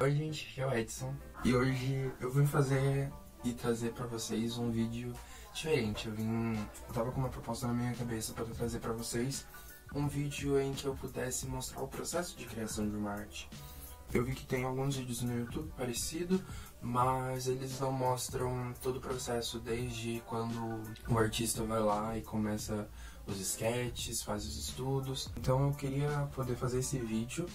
Oi gente, aqui é o Edson e hoje eu vim fazer e trazer pra vocês um vídeo diferente. Eu vim, eu tava com uma proposta na minha cabeça para trazer pra vocês um vídeo em que eu pudesse mostrar o processo de criação de uma arte. Eu vi que tem alguns vídeos no YouTube parecido, mas eles não mostram todo o processo desde quando o artista vai lá e começa os sketches, faz os estudos. Então eu queria poder fazer esse vídeo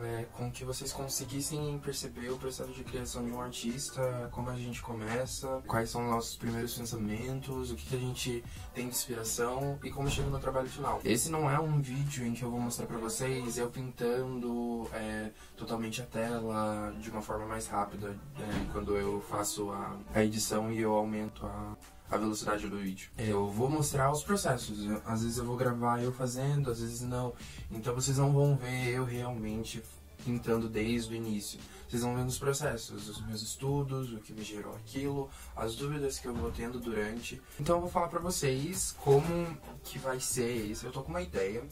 é, com que vocês conseguissem perceber o processo de criação de um artista, como a gente começa, quais são nossos primeiros pensamentos, o que, que a gente tem de inspiração e como chega no trabalho final. Esse não é um vídeo em que eu vou mostrar pra vocês eu pintando é, totalmente a tela de uma forma mais rápida, é, quando eu faço a, a edição e eu aumento a a velocidade do vídeo. Eu vou mostrar os processos. Às vezes eu vou gravar eu fazendo, às vezes não. Então vocês não vão ver eu realmente pintando desde o início. Vocês vão vendo os processos, os meus estudos, o que me gerou aquilo, as dúvidas que eu vou tendo durante. Então eu vou falar pra vocês como que vai ser isso. Eu tô com uma ideia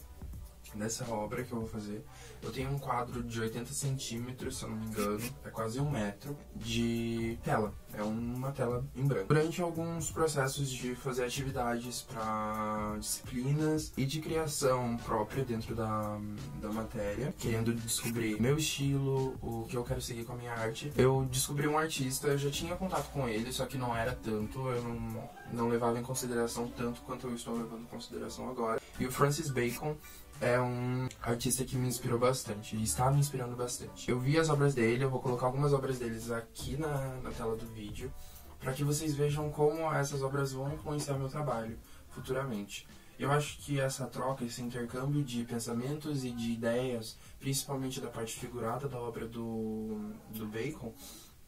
dessa obra que eu vou fazer. Eu tenho um quadro de 80 centímetros, se eu não me engano, é quase um metro, de tela. É uma tela em branco. Durante alguns processos de fazer atividades para disciplinas e de criação própria dentro da, da matéria, querendo descobrir meu estilo, o que eu quero seguir com a minha arte, eu descobri um artista, eu já tinha contato com ele, só que não era tanto, eu não, não levava em consideração tanto quanto eu estou levando em consideração agora. E o Francis Bacon é um artista que me inspirou bastante e está me inspirando bastante. Eu vi as obras dele, eu vou colocar algumas obras deles aqui na, na tela do vídeo para que vocês vejam como essas obras vão influenciar meu trabalho futuramente. Eu acho que essa troca, esse intercâmbio de pensamentos e de ideias, principalmente da parte figurada da obra do, do Bacon,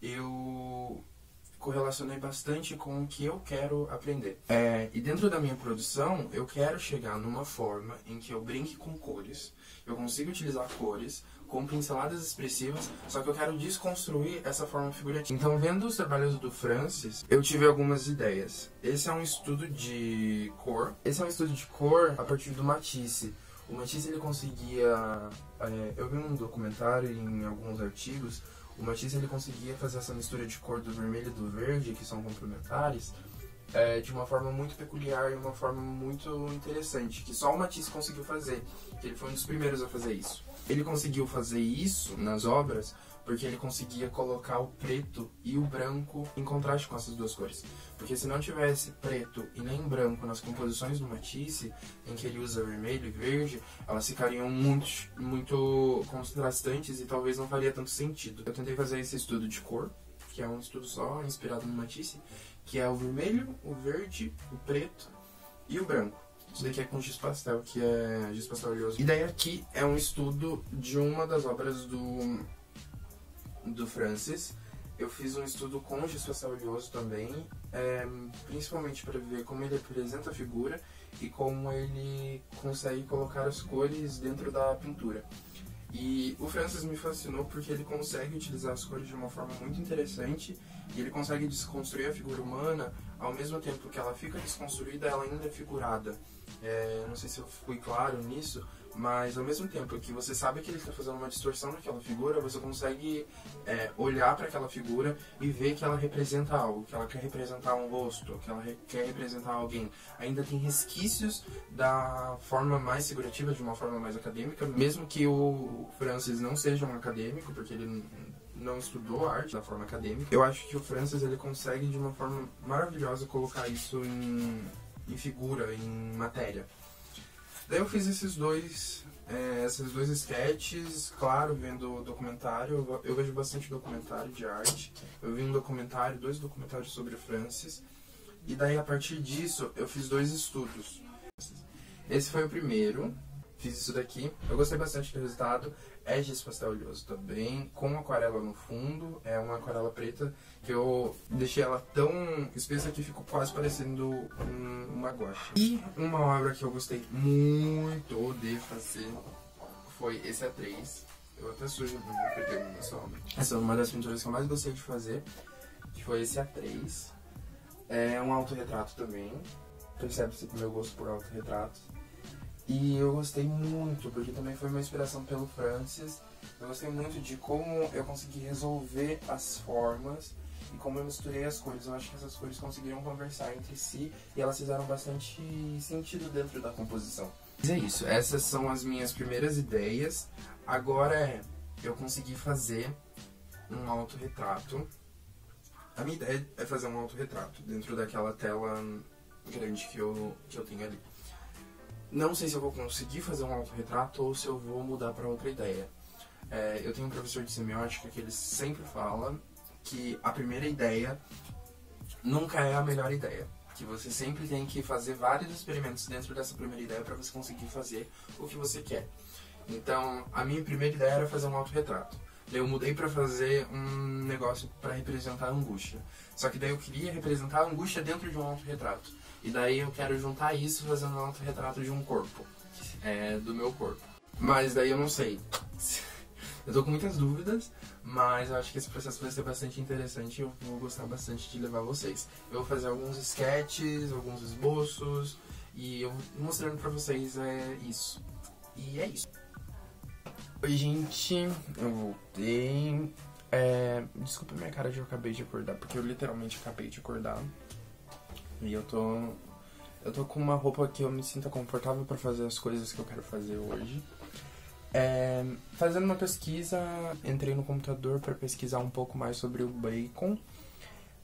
eu correlacionei bastante com o que eu quero aprender. É, e dentro da minha produção, eu quero chegar numa forma em que eu brinque com cores, eu consigo utilizar cores com pinceladas expressivas, só que eu quero desconstruir essa forma figurativa. Então, vendo os trabalhos do Francis, eu tive algumas ideias. Esse é um estudo de cor. Esse é um estudo de cor a partir do Matisse. O Matisse ele conseguia, é, eu vi um documentário em alguns artigos o Matisse ele conseguia fazer essa mistura de cor do vermelho e do verde, que são complementares, é, de uma forma muito peculiar e uma forma muito interessante, que só o Matisse conseguiu fazer, que ele foi um dos primeiros a fazer isso. Ele conseguiu fazer isso nas obras porque ele conseguia colocar o preto e o branco em contraste com essas duas cores. Porque se não tivesse preto e nem branco nas composições do Matisse, em que ele usa vermelho e verde, elas ficariam muito, muito contrastantes e talvez não faria tanto sentido. Eu tentei fazer esse estudo de cor, que é um estudo só, inspirado no Matisse, que é o vermelho, o verde, o preto e o branco. Isso daqui é com giz pastel, que é giz pastel oleoso. E daí aqui é um estudo de uma das obras do do Francis. Eu fiz um estudo com o Gespacial oleoso também, é, principalmente para ver como ele apresenta a figura e como ele consegue colocar as cores dentro da pintura. E o Francis me fascinou porque ele consegue utilizar as cores de uma forma muito interessante e ele consegue desconstruir a figura humana ao mesmo tempo que ela fica desconstruída, ela ainda é figurada. É, não sei se eu fui claro nisso, mas ao mesmo tempo que você sabe que ele está fazendo uma distorção naquela figura, você consegue é, olhar para aquela figura e ver que ela representa algo, que ela quer representar um rosto, que ela re quer representar alguém. Ainda tem resquícios da forma mais figurativa, de uma forma mais acadêmica, mesmo que o Francis não seja um acadêmico, porque ele não estudou arte da forma acadêmica. Eu acho que o Francis ele consegue de uma forma maravilhosa colocar isso em, em figura, em matéria. Daí eu fiz esses dois, é, esses dois sketches, claro, vendo documentário, eu vejo bastante documentário de arte. Eu vi um documentário, dois documentários sobre Francis, e daí a partir disso eu fiz dois estudos. Esse foi o primeiro, fiz isso daqui. Eu gostei bastante do resultado. É giz pastel oleoso também, com aquarela no fundo. É uma aquarela preta que eu deixei ela tão espessa que ficou quase parecendo um, uma guache. E uma obra que eu gostei muito de fazer foi esse A3. Eu até sujo não perder essa obra. Essa é uma das pinturas que eu mais gostei de fazer, que foi esse A3. É um autorretrato também. Percebe-se o meu gosto por autorretratos. E eu gostei muito, porque também foi uma inspiração pelo Francis. Eu gostei muito de como eu consegui resolver as formas e como eu misturei as cores. Eu acho que essas cores conseguiram conversar entre si e elas fizeram bastante sentido dentro da composição. Mas é isso, essas são as minhas primeiras ideias. Agora é, eu consegui fazer um autorretrato. A minha ideia é fazer um autorretrato dentro daquela tela grande que eu, que eu tenho ali. Não sei se eu vou conseguir fazer um autorretrato ou se eu vou mudar para outra ideia. É, eu tenho um professor de semiótica que ele sempre fala que a primeira ideia nunca é a melhor ideia. Que você sempre tem que fazer vários experimentos dentro dessa primeira ideia para você conseguir fazer o que você quer. Então, a minha primeira ideia era fazer um autorretrato. Eu mudei para fazer um negócio para representar a angústia. Só que daí eu queria representar a angústia dentro de um autorretrato. E daí eu quero juntar isso fazendo um autorretrato de um corpo. É, do meu corpo. Mas daí eu não sei. Eu tô com muitas dúvidas, mas eu acho que esse processo vai ser bastante interessante e eu vou gostar bastante de levar vocês. Eu vou fazer alguns sketches, alguns esboços e eu mostrando pra vocês é isso. E é isso. Oi, gente, eu voltei. É, desculpa minha cara de eu acabei de acordar, porque eu literalmente acabei de acordar. E eu tô. Eu tô com uma roupa que eu me sinta confortável para fazer as coisas que eu quero fazer hoje. É, fazendo uma pesquisa, entrei no computador para pesquisar um pouco mais sobre o bacon.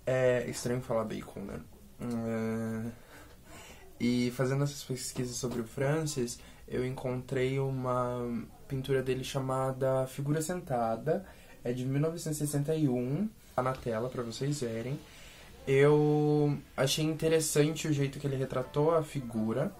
É estranho falar bacon, né? É, e fazendo essas pesquisas sobre o Francis, eu encontrei uma pintura dele chamada Figura Sentada. É de 1961, tá na tela para vocês verem. Eu achei interessante o jeito que ele retratou a figura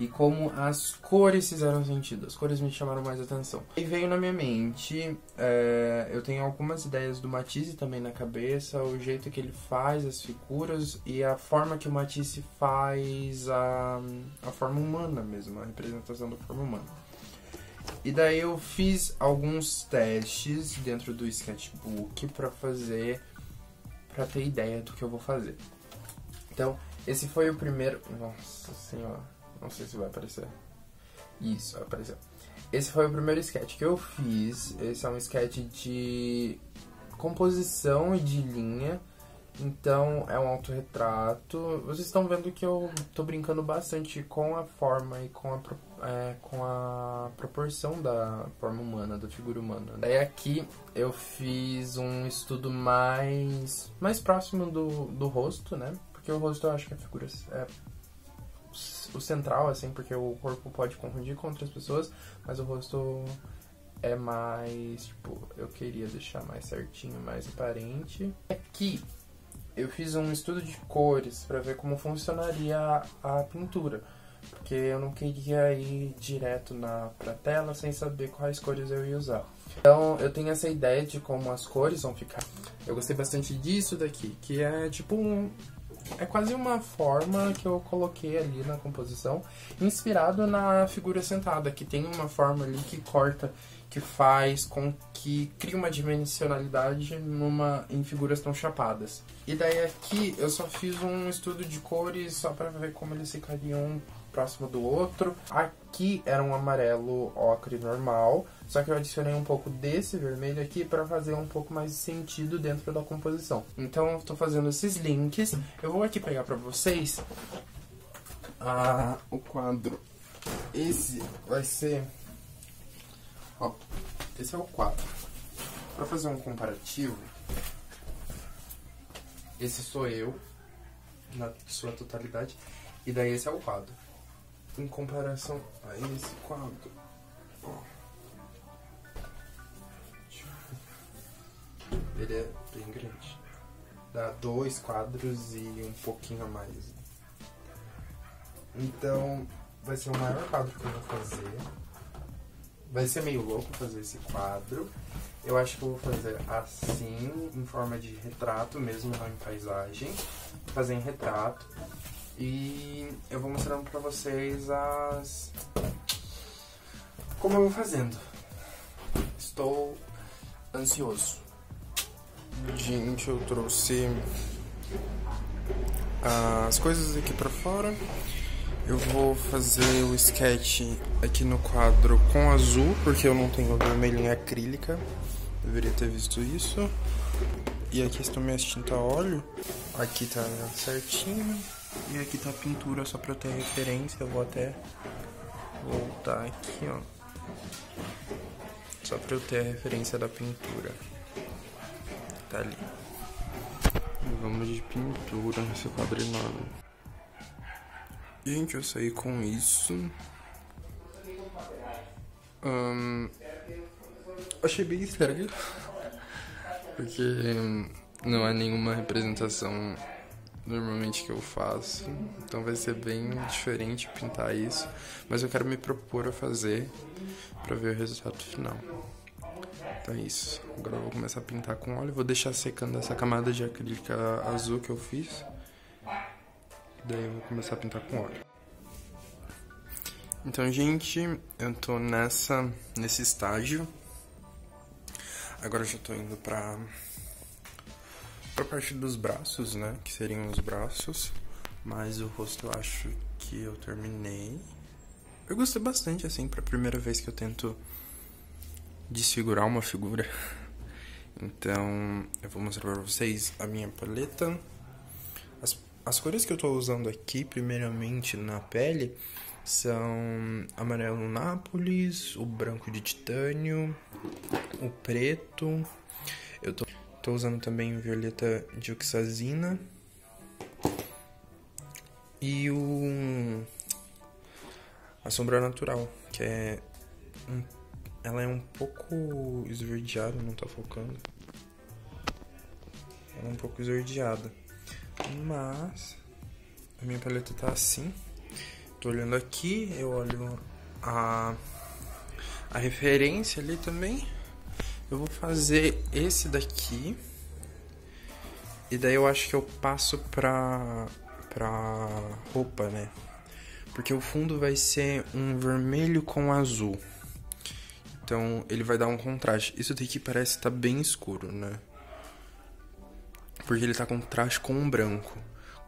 e como as cores fizeram sentido. As cores me chamaram mais atenção. E veio na minha mente, é, eu tenho algumas ideias do Matisse também na cabeça, o jeito que ele faz as figuras e a forma que o Matisse faz a, a forma humana mesmo, a representação da forma humana. E daí eu fiz alguns testes dentro do sketchbook para fazer, para ter ideia do que eu vou fazer. Então, esse foi o primeiro. Nossa senhora. Não sei se vai aparecer. Isso, apareceu. Esse foi o primeiro sketch que eu fiz. Esse é um sketch de composição e de linha. Então é um autorretrato. Vocês estão vendo que eu tô brincando bastante com a forma e com a, é, com a proporção da forma humana, da figura humana. Daí aqui eu fiz um estudo mais, mais próximo do, do rosto, né? Porque o rosto eu acho que a figura é o central, assim, porque o corpo pode confundir com outras pessoas, mas o rosto é mais, tipo, eu queria deixar mais certinho, mais aparente. Aqui eu fiz um estudo de cores para ver como funcionaria a pintura, porque eu não queria ir direto na pra tela sem saber quais cores eu ia usar. Então eu tenho essa ideia de como as cores vão ficar. Eu gostei bastante disso daqui, que é tipo um, é quase uma forma que eu coloquei ali na composição, inspirado na figura sentada, que tem uma forma ali que corta, que faz com que crie uma dimensionalidade numa, em figuras tão chapadas. E daí aqui eu só fiz um estudo de cores só para ver como eles ficariam próximo do outro. Aqui era um amarelo ocre normal, só que eu adicionei um pouco desse vermelho aqui para fazer um pouco mais de sentido dentro da composição. Então eu estou fazendo esses links. Eu vou aqui pegar para vocês ah, o quadro. Esse vai ser... Ó, esse é o quadro. Para fazer um comparativo, esse sou eu, na sua totalidade, e daí esse é o quadro em comparação a esse quadro. Ele é bem grande. Dá dois quadros e um pouquinho a mais. Então, vai ser o maior quadro que eu vou fazer. Vai ser meio louco fazer esse quadro. Eu acho que eu vou fazer assim, em forma de retrato mesmo, não em paisagem. Fazer em retrato. E eu vou mostrando pra vocês as... Como eu vou fazendo. Estou ansioso. Gente, eu trouxe as coisas aqui pra fora. Eu vou fazer o sketch aqui no quadro com azul, porque eu não tenho vermelho em acrílica. Deveria ter visto isso. E aqui estão minhas tinta óleo. Aqui tá certinho. E aqui tá a pintura, só pra eu ter referência. Eu vou até voltar aqui, ó. Só pra eu ter a referência da pintura. Tá ali. Vamos de pintura nesse enorme. Gente, eu saí com isso. Achei bem estranho. Porque não é nenhuma representação normalmente que eu faço. Então vai ser bem diferente pintar isso. Mas eu quero me propor a fazer para ver o resultado final. Então é isso. Agora eu vou começar a pintar com óleo. Vou deixar secando essa camada de acrílica azul que eu fiz. Daí eu vou começar a pintar com óleo. Então, gente, eu tô nessa, nesse estágio. Agora eu já tô indo pra, pra parte dos braços, né? Que seriam os braços. Mas o rosto eu acho que eu terminei. Eu gostei bastante, assim, pra primeira vez que eu tento desfigurar uma figura. Então, eu vou mostrar pra vocês a minha paleta. As, as cores que eu tô usando aqui, primeiramente na pele, são amarelo nápoles, o branco de titânio, o preto. Tô usando também violeta dioxazina. E o a sombra natural, que é um ela é um pouco esverdeada, não tá focando. Ela é um pouco esverdeada. Mas a minha paleta tá assim. Tô olhando aqui, eu olho a, a referência ali também. Eu vou fazer esse daqui. E daí eu acho que eu passo pra, pra roupa, né? Porque o fundo vai ser um vermelho com azul. Então ele vai dar um contraste. Isso daqui parece estar tá bem escuro, né? Porque ele tá com contraste com o branco.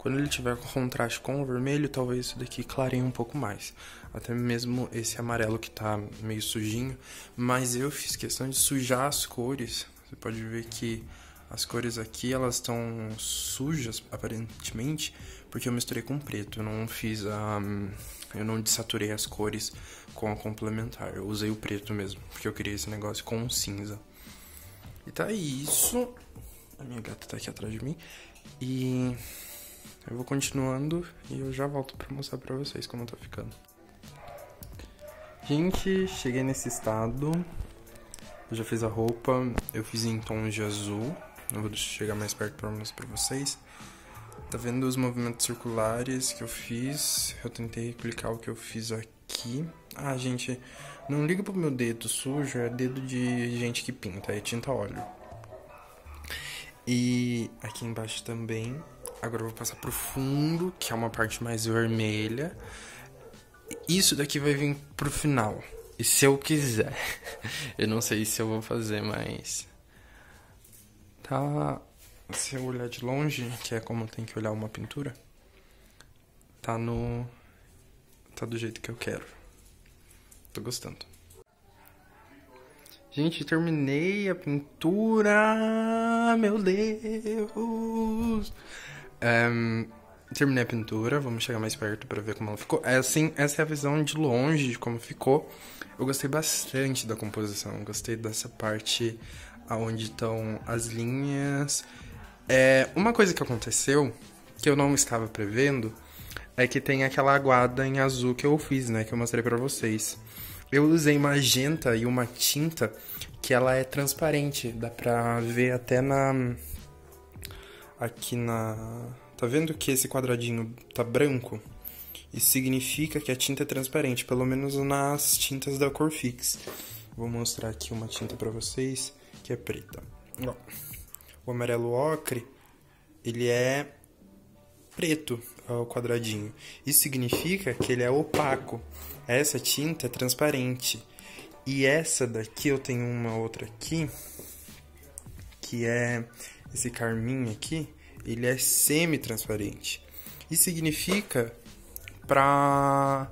Quando ele tiver contraste com o vermelho, talvez isso daqui clareie um pouco mais. Até mesmo esse amarelo que tá meio sujinho. Mas eu fiz questão de sujar as cores. Você pode ver que as cores aqui, elas estão sujas, aparentemente, porque eu misturei com preto. Eu não fiz a... Eu não desaturei as cores com a complementar. Eu usei o preto mesmo, porque eu queria esse negócio com cinza. E tá isso. A minha gata tá aqui atrás de mim. E eu vou continuando e eu já volto pra mostrar pra vocês como tá ficando. Gente, cheguei nesse estado. Eu já fiz a roupa, eu fiz em tons de azul. Eu vou chegar mais perto para mostrar para vocês. Tá vendo os movimentos circulares que eu fiz? Eu tentei replicar o que eu fiz aqui. Ah, gente, não liga pro meu dedo sujo, é dedo de gente que pinta, é tinta óleo. E aqui embaixo também. Agora eu vou passar pro fundo, que é uma parte mais vermelha. Isso daqui vai vir pro final. E se eu quiser. eu não sei se eu vou fazer, mas tá. Se eu olhar de longe, que é como tem que olhar uma pintura, tá no. tá do jeito que eu quero. Tô gostando. Gente, terminei a pintura! Meu Deus! Um, terminei a pintura, vamos chegar mais perto para ver como ela ficou. É assim, essa é a visão de longe de como ficou. Eu gostei bastante da composição, gostei dessa parte aonde estão as linhas. É, uma coisa que aconteceu, que eu não estava prevendo, é que tem aquela aguada em azul que eu fiz, né, que eu mostrei para vocês. Eu usei magenta e uma tinta que ela é transparente, dá pra ver até na aqui na Tá vendo que esse quadradinho tá branco? Isso significa que a tinta é transparente, pelo menos nas tintas da Corfix. Vou mostrar aqui uma tinta para vocês que é preta. O amarelo ocre, ele é preto, o quadradinho. Isso significa que ele é opaco. Essa tinta é transparente. E essa daqui, eu tenho uma outra aqui, que é esse carmim aqui, ele é semi-transparente. Isso significa para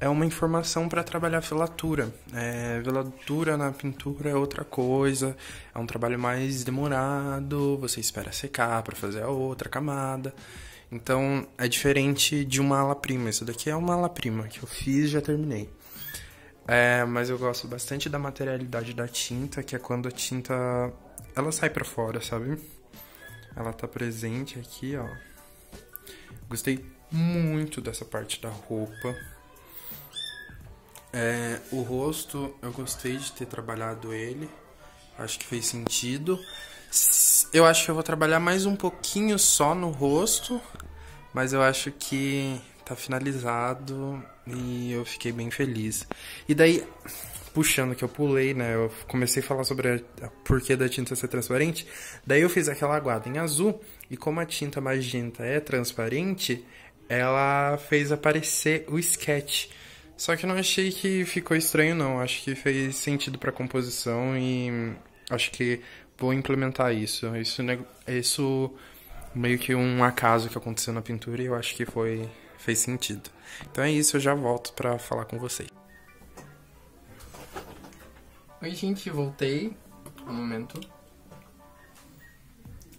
é uma informação para trabalhar velatura. É, velatura na pintura é outra coisa, é um trabalho mais demorado, você espera secar para fazer a outra camada. Então é diferente de uma ala prima. Isso daqui é uma ala prima que eu fiz e já terminei. É, mas eu gosto bastante da materialidade da tinta, que é quando a tinta ela sai para fora, sabe? Ela tá presente aqui, ó. Gostei muito dessa parte da roupa. É, o rosto, eu gostei de ter trabalhado ele. Acho que fez sentido. Eu acho que eu vou trabalhar mais um pouquinho só no rosto, mas eu acho que tá finalizado e eu fiquei bem feliz. E daí, puxando que eu pulei, né? Eu comecei a falar sobre a, porquê da tinta ser transparente. Daí eu fiz aquela aguada em azul e como a tinta magenta é transparente, ela fez aparecer o sketch. Só que não achei que ficou estranho não, acho que fez sentido para composição e acho que vou implementar isso. Isso isso meio que um acaso que aconteceu na pintura e eu acho que foi fez sentido. Então é isso, eu já volto para falar com vocês. Oi, gente, voltei. Um momento.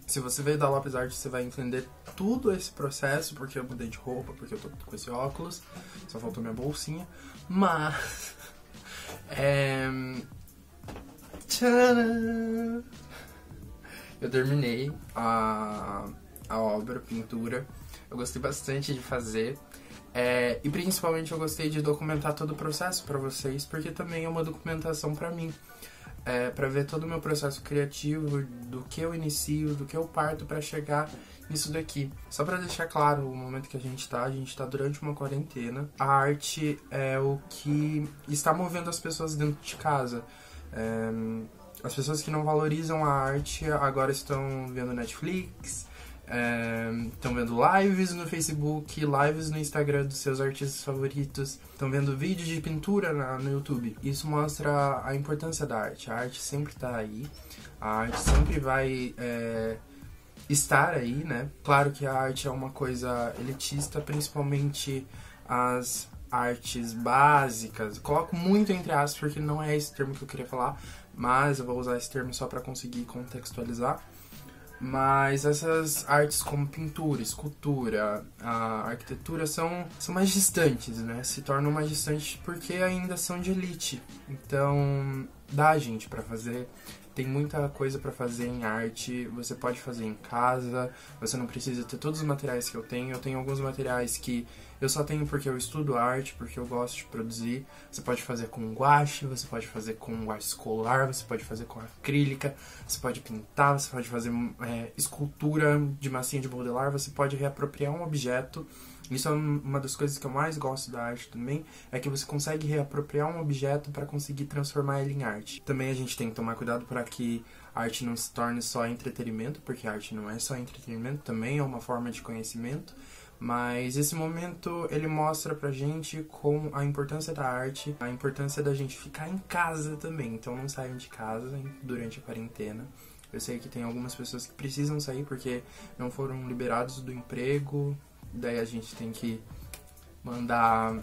Se você veio da Lápis Art, você vai entender tudo esse processo, porque eu mudei de roupa, porque eu tô com esse óculos, só faltou minha bolsinha. Mas. É. Tcharam! Eu terminei a, a obra, a pintura. Eu gostei bastante de fazer. É, e principalmente eu gostei de documentar todo o processo para vocês, porque também é uma documentação para mim é, para ver todo o meu processo criativo, do que eu inicio, do que eu parto para chegar nisso daqui. Só para deixar claro o momento que a gente tá, a gente tá durante uma quarentena. A arte é o que está movendo as pessoas dentro de casa. É, as pessoas que não valorizam a arte agora estão vendo Netflix, estão é, vendo lives no Facebook, lives no Instagram dos seus artistas favoritos, estão vendo vídeos de pintura na, no YouTube. Isso mostra a importância da arte. A arte sempre está aí, a arte sempre vai é, estar aí, né? Claro que a arte é uma coisa elitista, principalmente as artes básicas. Coloco muito entre aspas porque não é esse termo que eu queria falar, mas eu vou usar esse termo só para conseguir contextualizar mas essas artes como pintura, escultura, a arquitetura são, são mais distantes, né? Se tornam mais distantes porque ainda são de elite. Então, dá gente para fazer. Tem muita coisa para fazer em arte, você pode fazer em casa, você não precisa ter todos os materiais que eu tenho. Eu tenho alguns materiais que eu só tenho porque eu estudo arte, porque eu gosto de produzir. Você pode fazer com guache, você pode fazer com guache escolar, você pode fazer com acrílica, você pode pintar, você pode fazer é, escultura de massinha de modelar, você pode reapropriar um objeto. Isso é uma das coisas que eu mais gosto da arte também, é que você consegue reapropriar um objeto para conseguir transformar ele em arte. Também a gente tem que tomar cuidado para que a arte não se torne só entretenimento, porque a arte não é só entretenimento, também é uma forma de conhecimento. Mas esse momento ele mostra pra gente com a importância da arte, a importância da gente ficar em casa também. Então não saiam de casa durante a quarentena. Eu sei que tem algumas pessoas que precisam sair porque não foram liberados do emprego, daí a gente tem que mandar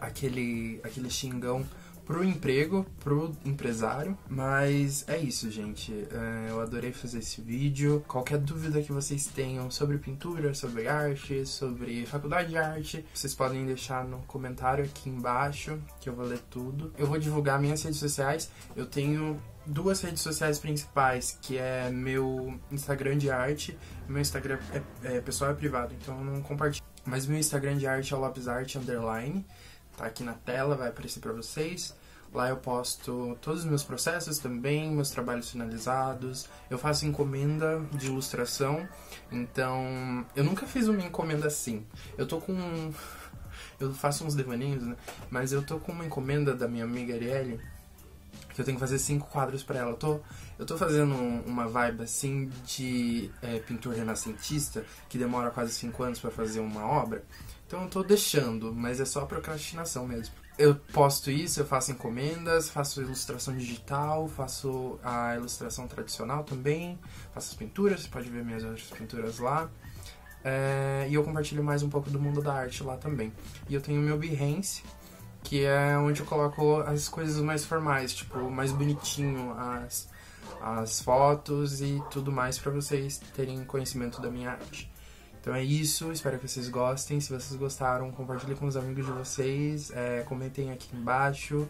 aquele aquele xingão pro emprego, pro empresário. Mas é isso, gente. É, eu adorei fazer esse vídeo. Qualquer dúvida que vocês tenham sobre pintura, sobre arte, sobre faculdade de arte, vocês podem deixar no comentário aqui embaixo, que eu vou ler tudo. Eu vou divulgar minhas redes sociais. Eu tenho duas redes sociais principais, que é meu Instagram de arte. Meu Instagram é, é pessoal é privado, então eu não compartilho. Mas meu Instagram de arte é o LapisArt Underline. Tá aqui na tela, vai aparecer para vocês. Lá eu posto todos os meus processos também, meus trabalhos finalizados. Eu faço encomenda de ilustração, então eu nunca fiz uma encomenda assim. Eu tô com. Eu faço uns devaneios, né? Mas eu tô com uma encomenda da minha amiga Arielle, que eu tenho que fazer cinco quadros para ela. Eu tô, eu tô fazendo uma vibe assim de é, pintor renascentista, que demora quase cinco anos para fazer uma obra. Então eu tô deixando, mas é só procrastinação mesmo. Eu posto isso, eu faço encomendas, faço ilustração digital, faço a ilustração tradicional também, faço as pinturas, você pode ver minhas outras pinturas lá. É, e eu compartilho mais um pouco do mundo da arte lá também. E eu tenho meu Behance, que é onde eu coloco as coisas mais formais, tipo, mais bonitinho, as, as fotos e tudo mais para vocês terem conhecimento da minha arte. Então é isso, espero que vocês gostem. Se vocês gostaram, compartilhem com os amigos de vocês, é, comentem aqui embaixo,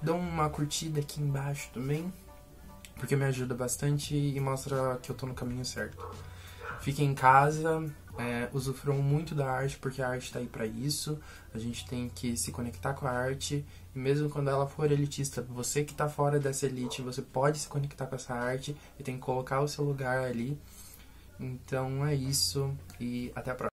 dão uma curtida aqui embaixo também, porque me ajuda bastante e mostra que eu tô no caminho certo. Fiquem em casa, é, usufruam muito da arte, porque a arte está aí para isso. A gente tem que se conectar com a arte, e mesmo quando ela for elitista, você que está fora dessa elite, você pode se conectar com essa arte e tem que colocar o seu lugar ali. Então é isso e até a próxima.